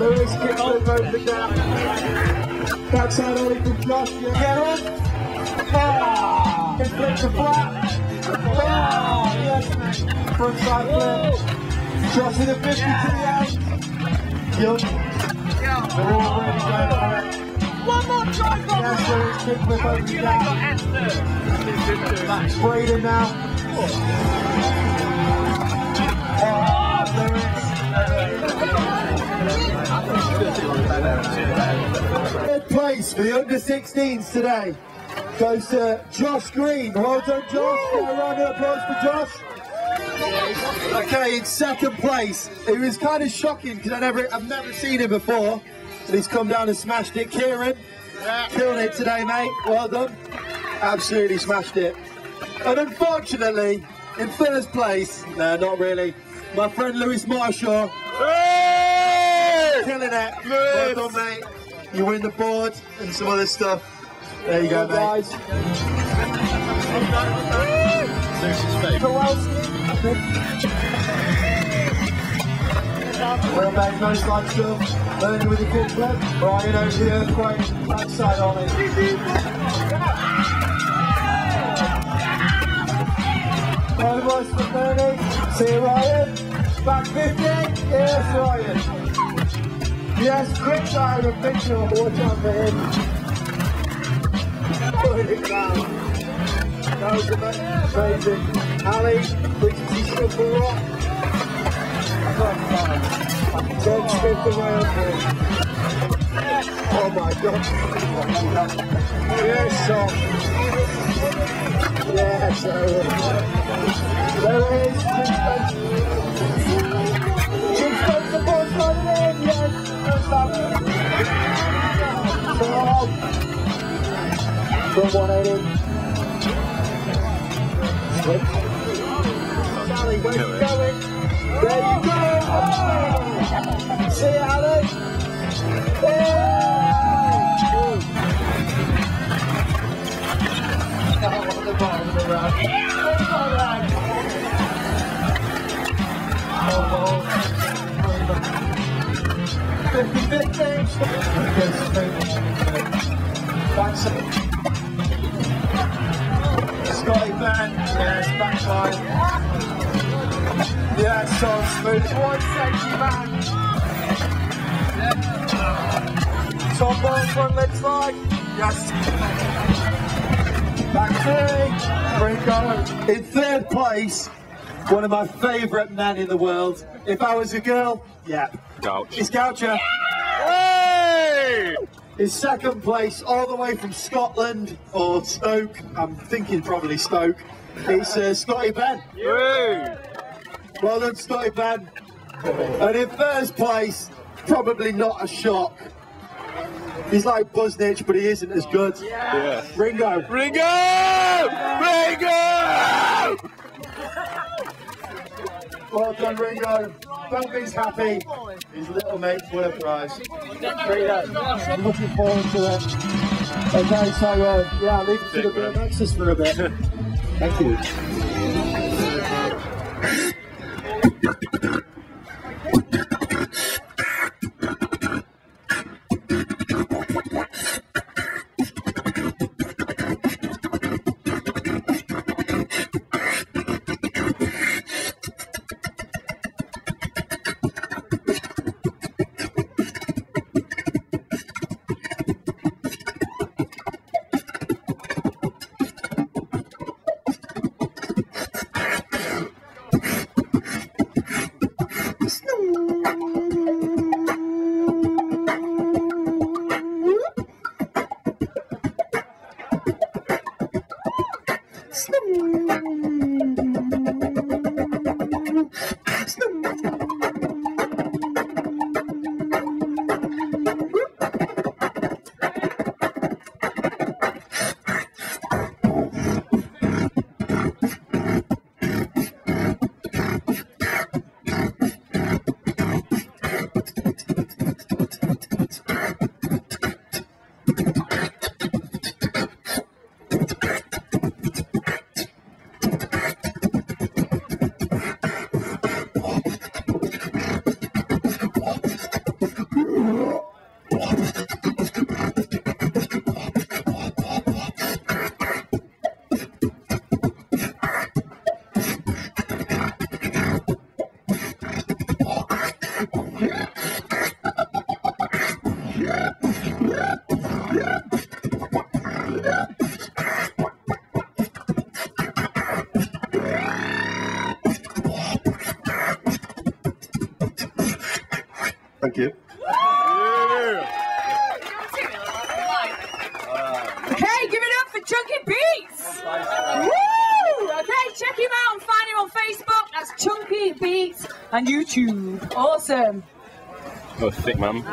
Lewis kicks over the gap. Backside ollie from Josh. Karen. Ah, it a flat. Ah, yes. Frontside flip. Josh with a 50 to the out. Young. They're all ready going for it. One more try, Yes, Lewis kick flip over the gap. Braden now. Ah, Third place for the under 16s today goes to Josh Green. Well done, Josh. Get a round of applause for Josh. Okay, in second place, it was kind of shocking because I never, I've never seen him before, and he's come down and smashed it. Kieran, killed it today, mate. Well done. Absolutely smashed it. And unfortunately, in first place, no, not really. My friend Lewis Marshall, killing it. Well done, mate. You win the board and some other stuff. There you go, mate. Guys. Well, mate, no side stuff. Learning with the kick flip. Ryan over the earthquake. Backside on it. Well, boys for 30. See you, Ryan. Back 50. Yes, Ryan. Yes, of picture. Watch out for him. Put it down. That was amazing. Ali, reaches his foot for rock. Then spin the way. Oh my god. Yes, son. Yes, is. From 180. Switch. Sally, where's? There you go! See you, the bottom of the round. All right. Oh, oh. 50-50. Yeah, so. One safety back. Top ball, front leg slide. Yes. Back three. Three going. In third place, one of my favourite men in the world. If I was a girl, yeah. Gouch. It's Goucher. In second place, all the way from Scotland or Stoke. I'm thinking probably Stoke. It's uh, Scotty Ben. Well done, Scotty Ben. And in first place, probably not a shock. He's like Buznich, but he isn't as good. Yeah. Ringo. Ringo! Ringo! Well done, Ringo. Bumpy's happy. His little mate's won a prize. I'm looking forward to it. Okay, so uh, yeah, I'll leave it to the BMXers for a bit. Thank you. Yeah, that's. Thank you. Okay, give it up for Chunky Beats. Woo! Okay, check him out and find him on Facebook. That's Chunky Beats and YouTube. Awesome. Oh, thick man.